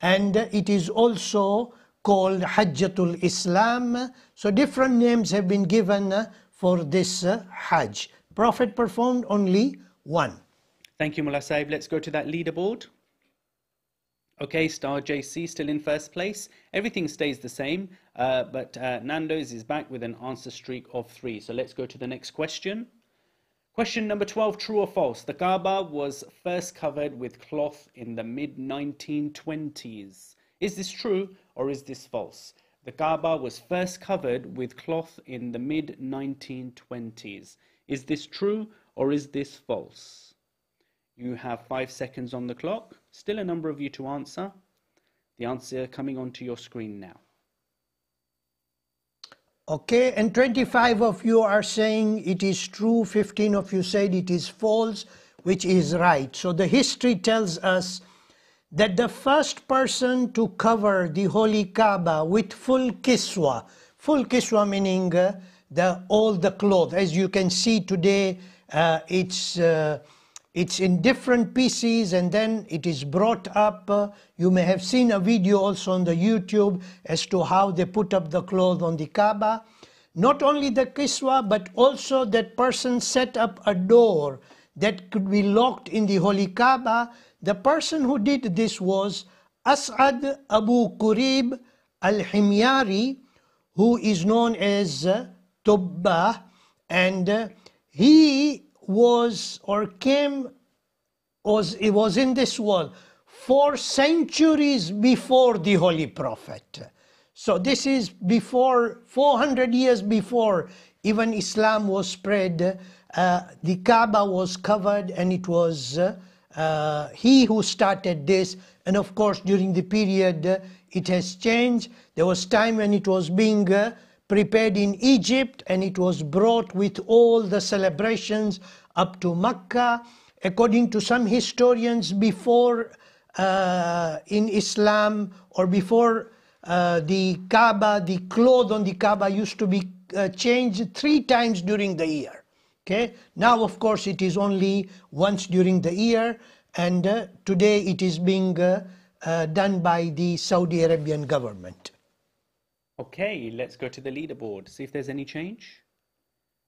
and it is also called Hajjatul Islam. So different names have been given for this Hajj. Prophet performed only one. Thank you Mullah Sahib. Let's go to that leaderboard. Okay, Star JC still in first place. Everything stays the same, uh, but uh, Nando's is back with an answer streak of three. So let's go to the next question. Question number 12, true or false? The Kaaba was first covered with cloth in the mid 1920s. Is this true or is this false? The Kaaba was first covered with cloth in the mid 1920s. Is this true or is this false? You have five seconds on the clock. Still a number of you to answer. The answer coming onto your screen now. Okay, and 25 of you are saying it is true, 15 of you said it is false, which is right. So the history tells us that the first person to cover the Holy Kaaba with full kiswa, full kiswa meaning uh, the all the cloth, as you can see today, uh, it's uh, it's in different pieces and then it is brought up. Uh, you may have seen a video also on the YouTube as to how they put up the cloth on the Kaaba. Not only the kiswa, but also that person set up a door that could be locked in the Holy Kaaba. The person who did this was As'ad Abu Kurib al-Himyari, who is known as uh, and uh, he was or came was it was in this world four centuries before the holy prophet. So this is before 400 years before even islam was spread uh, the kaaba was covered and it was uh, uh, he who started this. And of course during the period uh, it has changed. There was time when it was being uh, prepared in Egypt and it was brought with all the celebrations up to Mecca. According to some historians, before uh, in Islam or before uh, the Kaaba, the cloth on the Kaaba used to be uh, changed three times during the year. Okay. Now, of course, it is only once during the year, and uh, today it is being uh, uh, done by the Saudi Arabian government. Okay, let's go to the leaderboard, see if there's any change.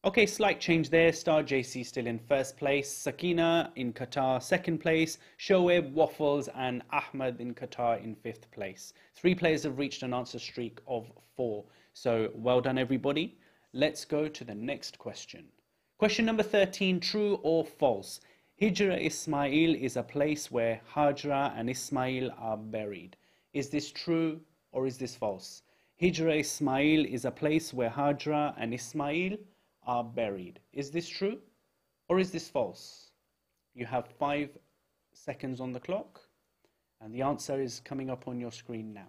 Okay, slight change there. Star JC still in first place. Sakina in Qatar second place. Shoaib, Waffles, and Ahmed in Qatar in fifth place. Three players have reached an answer streak of four. So well done, everybody. Let's go to the next question. Question number 13 True or false? Hijra Ismail is a place where Hajra and Ismail are buried. Is this true or is this false? Hijra Ismail is a place where Hajra and Ismail are buried. Is this true or is this false? You have five seconds on the clock and the answer is coming up on your screen now.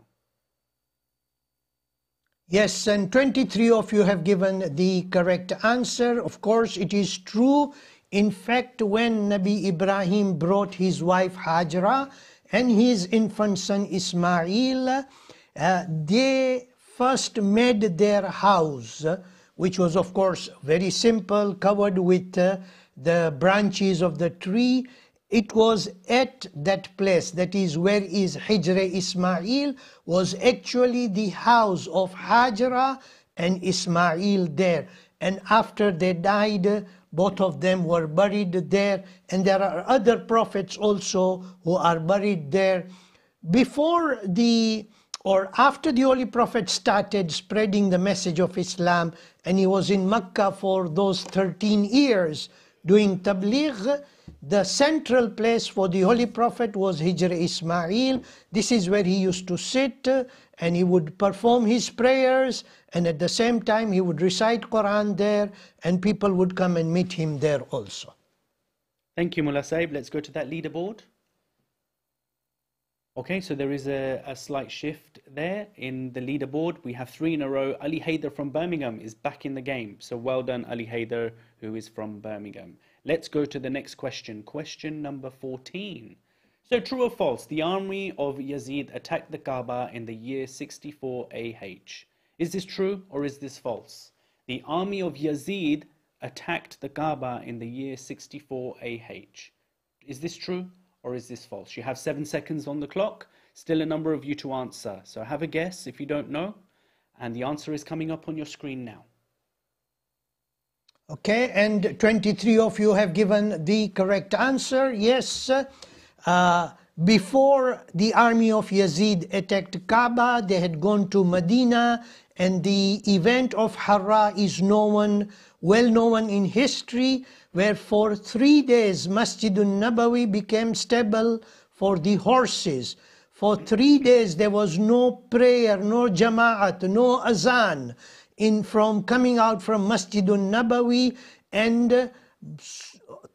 Yes, and 23 of you have given the correct answer. Of course, it is true. In fact, when Nabi Ibrahim brought his wife Hajra and his infant son Ismail, uh, they first made their house, which was of course very simple, covered with uh, the branches of the tree. It was at that place, that is where is Hijra Ismail, was actually the house of Hajra and Ismail there. And after they died, both of them were buried there. And there are other prophets also who are buried there. Before the or after the Holy Prophet started spreading the message of Islam and he was in Mecca for those 13 years doing tabligh, the central place for the Holy Prophet was Hijr Ismail. This is where he used to sit and he would perform his prayers and at the same time he would recite Quran there and people would come and meet him there also. Thank you, Mullah Saib. Let's go to that leaderboard. Okay, so there is a, a slight shift there in the leaderboard. We have three in a row. Ali Haider from Birmingham is back in the game. So well done, Ali Haider, who is from Birmingham. Let's go to the next question. Question number 14. So true or false, the army of Yazid attacked the Kaaba in the year 64 AH. Is this true or is this false? The army of Yazid attacked the Kaaba in the year 64 AH. Is this true or is this false? You have seven seconds on the clock. Still a number of you to answer. So have a guess if you don't know. And the answer is coming up on your screen now. Okay, and 23 of you have given the correct answer. Yes, uh, before the army of Yazid attacked Kaaba, they had gone to Medina, and the event of Harra is known, well known in history where for three days Masjidun Nabawi became stable for the horses. For three days there was no prayer, no jama'at, no azan in from coming out from Masjidun Nabawi and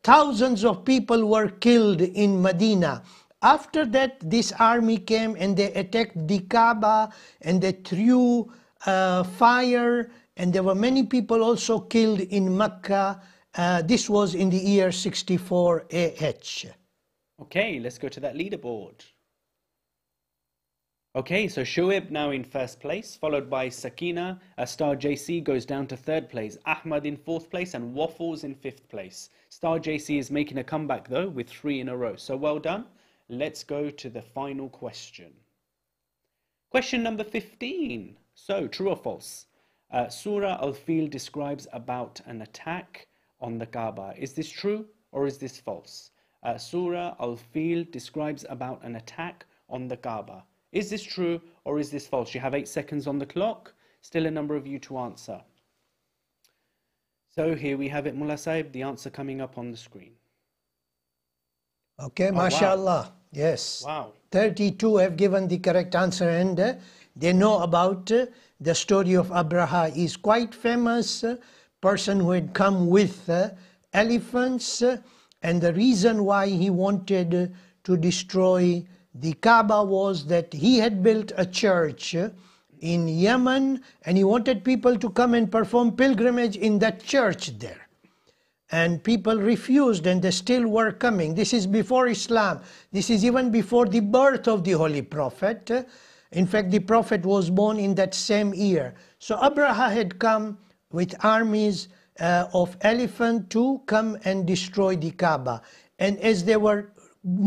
thousands of people were killed in Medina. After that, this army came and they attacked the Kaaba and they threw uh, fire and there were many people also killed in Mecca uh, this was in the year 64 AH. Okay, let's go to that leaderboard. Okay, so Shoaib now in first place, followed by Sakina. Uh, Star JC goes down to third place. Ahmad in fourth place and Waffles in fifth place. Star JC is making a comeback though with three in a row. So well done. Let's go to the final question. Question number 15. So, true or false? Uh, Surah Al-Fil describes about an attack on the Kaaba. Is this true or is this false? Uh, Surah Al-Fil describes about an attack on the Kaaba. Is this true or is this false? You have eight seconds on the clock. Still a number of you to answer. So here we have it, Mullah Sahib, the answer coming up on the screen. Okay, Oh, wow. mashallah. Yes. Wow. 32 have given the correct answer and uh, they know about uh, the story of Abraha. is quite famous uh, person who had come with uh, elephants uh, and the reason why he wanted uh, to destroy the Kaaba was that he had built a church in Yemen and he wanted people to come and perform pilgrimage in that church there. And people refused and they still were coming. This is before islam. This is even before the birth of the holy prophet. In fact the prophet was born in that same year. So abraha had come with armies uh, of elephant to come and destroy the kaaba and as they were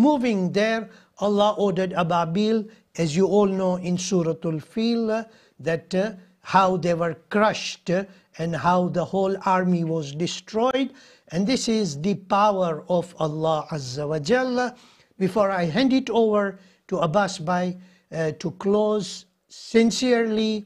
moving there allah ordered ababil as you all know in suratul fil uh, that uh, how they were crushed uh, and how the whole army was destroyed. And this is the power of Allah Azza wa Jalla. Before I hand it over to Abbas Bhai uh, to close, sincerely,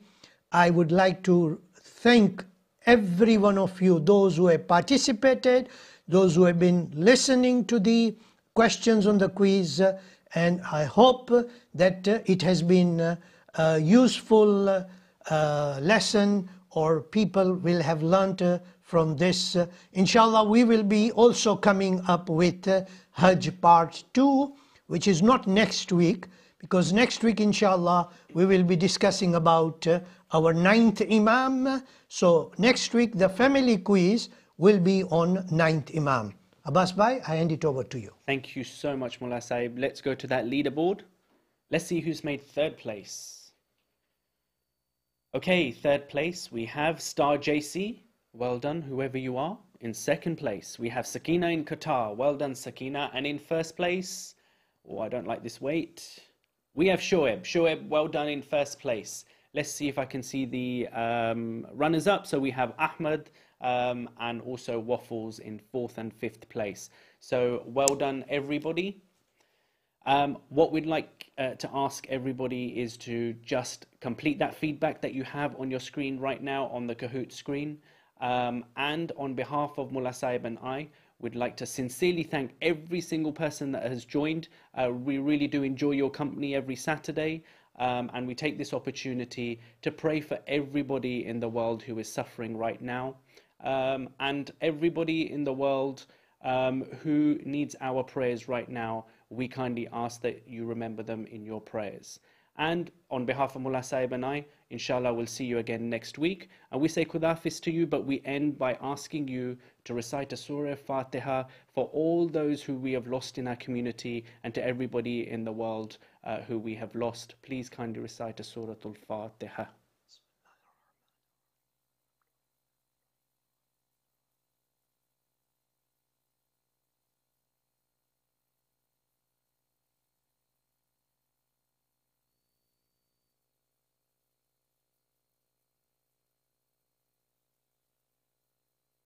I would like to thank every one of you, those who have participated, those who have been listening to the questions on the quiz, uh, and I hope that uh, it has been uh, a useful lesson or people will have learnt from this. Inshallah, we will be also coming up with Hajj part 2, which is not next week, because next week, inshallah, we will be discussing about uh, our ninth Imam. So next week, the family quiz will be on ninth Imam. Abbas Bhai, I hand it over to you. Thank you so much, Mullah Sahib. Let's go to that leaderboard. Let's see who's made third place. Okay, third place, we have Star JC. Well done, whoever you are. In second place, we have Sakina in Qatar. Well done, Sakina. And in first place, oh, I don't like this weight. We have Shoaib. Shoaib, well done in first place. Let's see if I can see the um, runners up. So we have Ahmed um, and also Waffles in fourth and fifth place. So well done, everybody. Um, what we'd like uh, to ask everybody is to just complete that feedback that you have on your screen right now on the Kahoot screen. Um, and on behalf of Mullah Saib and I, we'd like to sincerely thank every single person that has joined. Uh, we really do enjoy your company every Saturday. Um, and we take this opportunity to pray for everybody in the world who is suffering right now. Um, and everybody in the world um, who needs our prayers right now, we kindly ask that you remember them in your prayers. And on behalf of Mullah Saib and I, inshallah, we'll see you again next week. And we say Khudafis to you, but we end by asking you to recite a Surah Fatiha for all those who we have lost in our community and to everybody in the world uh, who we have lost. Please kindly recite a Surah Al Fatiha.